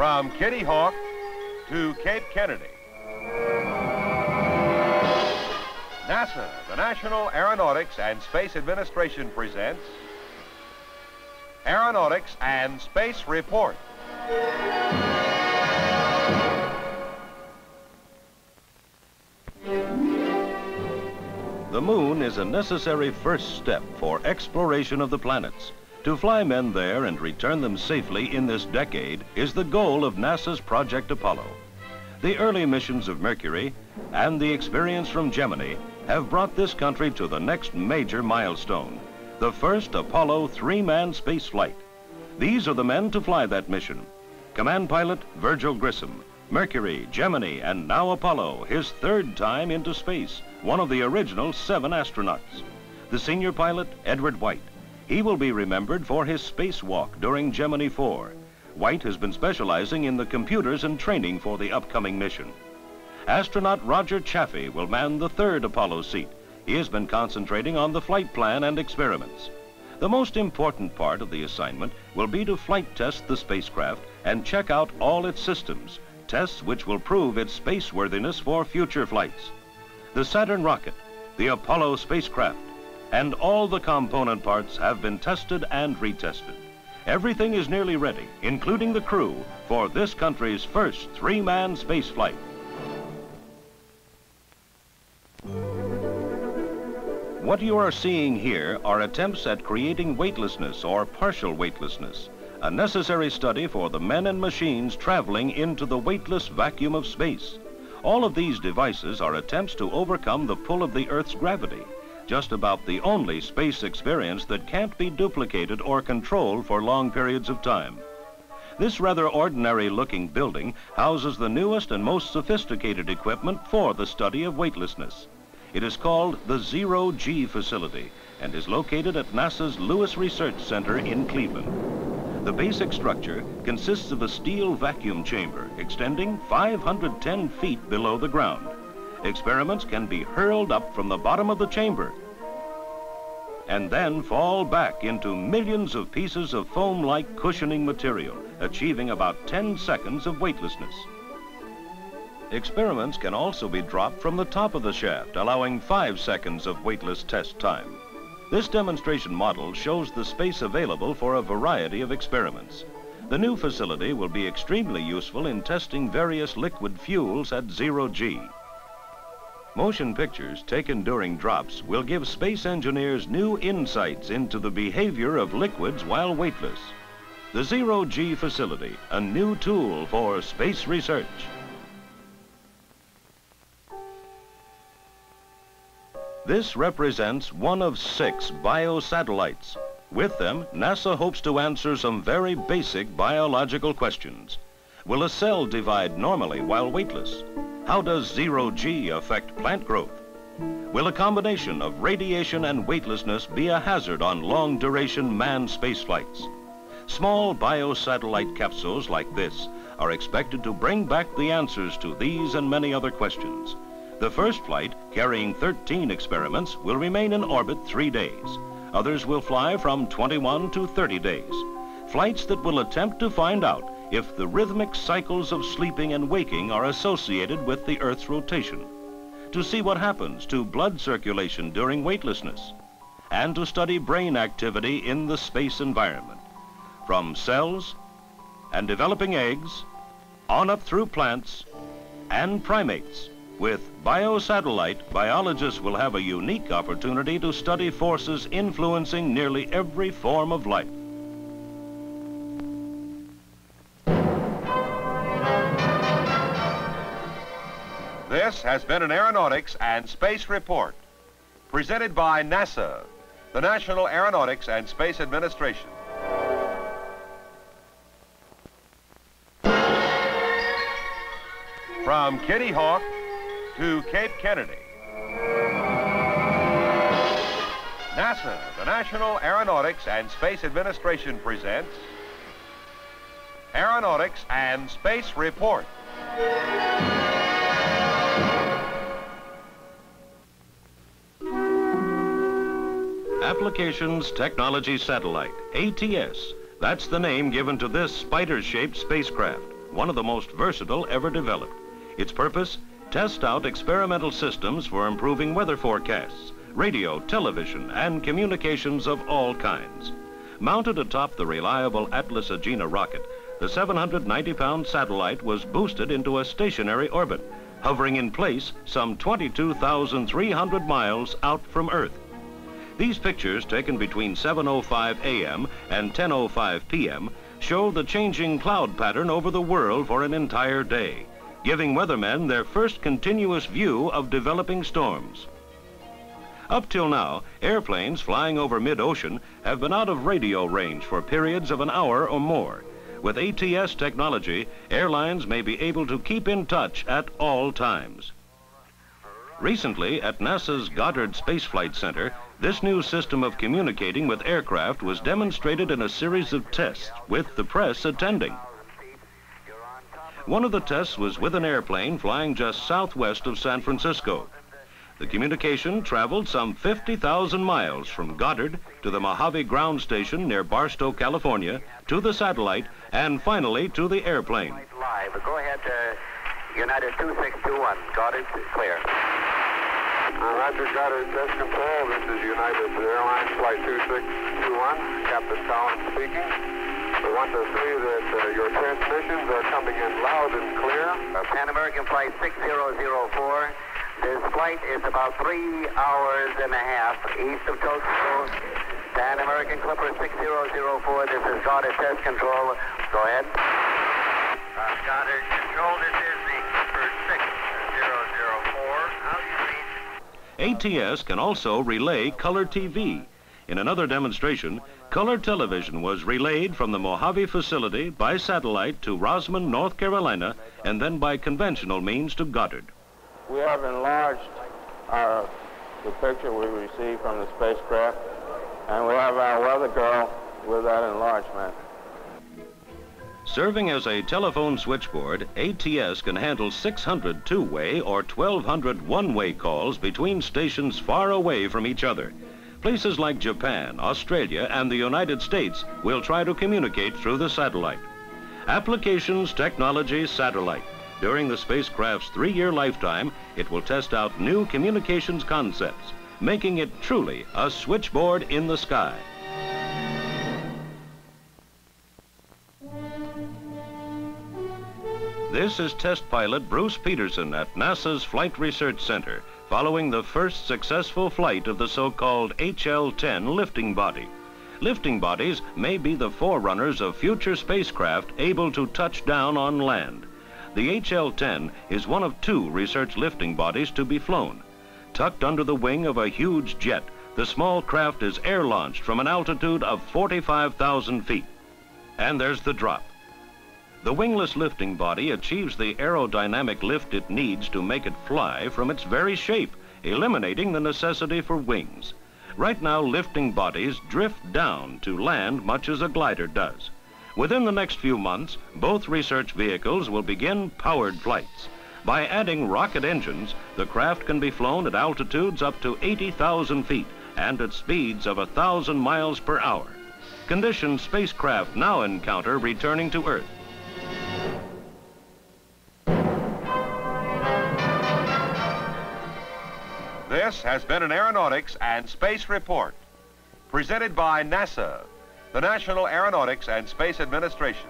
From Kitty Hawk to Cape Kennedy. NASA, the National Aeronautics and Space Administration presents Aeronautics and Space Report. The moon is a necessary first step for exploration of the planets. To fly men there and return them safely in this decade is the goal of NASA's Project Apollo. The early missions of Mercury and the experience from Gemini have brought this country to the next major milestone, the first Apollo three-man space flight. These are the men to fly that mission. Command pilot Virgil Grissom, Mercury, Gemini, and now Apollo, his third time into space, one of the original seven astronauts. The senior pilot, Edward White. He will be remembered for his spacewalk during Gemini 4. White has been specializing in the computers and training for the upcoming mission. Astronaut Roger Chaffee will man the third Apollo seat. He has been concentrating on the flight plan and experiments. The most important part of the assignment will be to flight test the spacecraft and check out all its systems, tests which will prove its spaceworthiness for future flights. The Saturn rocket, the Apollo spacecraft, and all the component parts have been tested and retested. Everything is nearly ready, including the crew, for this country's first three-man space flight. What you are seeing here are attempts at creating weightlessness or partial weightlessness, a necessary study for the men and machines traveling into the weightless vacuum of space. All of these devices are attempts to overcome the pull of the Earth's gravity, just about the only space experience that can't be duplicated or controlled for long periods of time. This rather ordinary-looking building houses the newest and most sophisticated equipment for the study of weightlessness. It is called the Zero G facility and is located at NASA's Lewis Research Center in Cleveland. The basic structure consists of a steel vacuum chamber extending 510 feet below the ground. Experiments can be hurled up from the bottom of the chamber and then fall back into millions of pieces of foam-like cushioning material, achieving about 10 seconds of weightlessness. Experiments can also be dropped from the top of the shaft, allowing five seconds of weightless test time. This demonstration model shows the space available for a variety of experiments. The new facility will be extremely useful in testing various liquid fuels at zero G. Motion pictures taken during drops will give space engineers new insights into the behavior of liquids while weightless. The Zero G facility, a new tool for space research. This represents one of six biosatellites. With them, NASA hopes to answer some very basic biological questions. Will a cell divide normally while weightless? How does zero G affect plant growth? Will a combination of radiation and weightlessness be a hazard on long-duration manned spaceflights? Small biosatellite capsules like this are expected to bring back the answers to these and many other questions. The first flight, carrying 13 experiments, will remain in orbit three days. Others will fly from 21 to 30 days. Flights that will attempt to find out if the rhythmic cycles of sleeping and waking are associated with the Earth's rotation. To see what happens to blood circulation during weightlessness. And to study brain activity in the space environment. From cells and developing eggs on up through plants and primates. With biosatellite, biologists will have a unique opportunity to study forces influencing nearly every form of life. This has been an Aeronautics and Space Report, presented by NASA, the National Aeronautics and Space Administration. From Kitty Hawk to Cape Kennedy. NASA, the National Aeronautics and Space Administration presents Aeronautics and Space Report. Applications Technology Satellite, ATS. That's the name given to this spider-shaped spacecraft. one of the most versatile ever developed. Its purpose? Test out experimental systems for improving weather forecasts, radio, television, and communications of all kinds. Mounted atop the reliable Atlas Agena rocket, the 790-pound satellite was boosted into a stationary orbit, hovering in place some 22,300 miles out from Earth. These pictures, taken between 7.05 a.m. and 10.05 p.m., show the changing cloud pattern over the world for an entire day, giving weathermen their first continuous view of developing storms. Up till now, airplanes flying over mid-ocean have been out of radio range for periods of an hour or more. With ATS technology, airlines may be able to keep in touch at all times. Recently, at NASA's Goddard Space Flight Center, this new system of communicating with aircraft was demonstrated in a series of tests, with the press attending. One of the tests was with an airplane flying just southwest of San Francisco. The communication traveled some 50,000 miles from Goddard to the Mojave Ground Station near Barstow, California, to the satellite, and finally to the airplane. Live. Go ahead, uh, United 2621. Goddard, clear. Uh, Roger, Goddard Test Control. This is United Airlines Flight 2621. Captain Collins speaking. We want to say that uh, your transmissions are coming in loud and clear. Uh, Pan American Flight 6004. This flight is about three hours and a half east of Tokyo. Pan American Clipper 6004. This is Goddard Test Control. Go ahead. Uh, Goddard Control, this is the Clipper 6004. How do you read? ATS can also relay color TV. In another demonstration, color television was relayed from the Mojave facility by satellite to Rosman, North Carolina, and then by conventional means to Goddard. We have enlarged our, the picture we received from the spacecraft, and we have our weather girl with that enlargement. Serving as a telephone switchboard, ATS can handle 600 two-way or 1,200 one-way calls between stations far away from each other. Places like Japan, Australia, and the United States will try to communicate through the satellite. Applications, technology, satellite. During the spacecraft's three-year lifetime, it will test out new communications concepts, making it truly a switchboard in the sky. This is test pilot Bruce Peterson at NASA's Flight Research Center, following the first successful flight of the so-called HL-10 lifting body. Lifting bodies may be the forerunners of future spacecraft able to touch down on land. The HL-10 is one of two research lifting bodies to be flown. Tucked under the wing of a huge jet, the small craft is air-launched from an altitude of 45,000 feet. And there's the drop. The wingless lifting body achieves the aerodynamic lift it needs to make it fly from its very shape, eliminating the necessity for wings. Right now, lifting bodies drift down to land much as a glider does. Within the next few months, both research vehicles will begin powered flights. By adding rocket engines, the craft can be flown at altitudes up to 80,000 feet and at speeds of 1,000 miles per hour. Conditions spacecraft now encounter returning to Earth. This has been an Aeronautics and Space Report, presented by NASA, the National Aeronautics and Space Administration.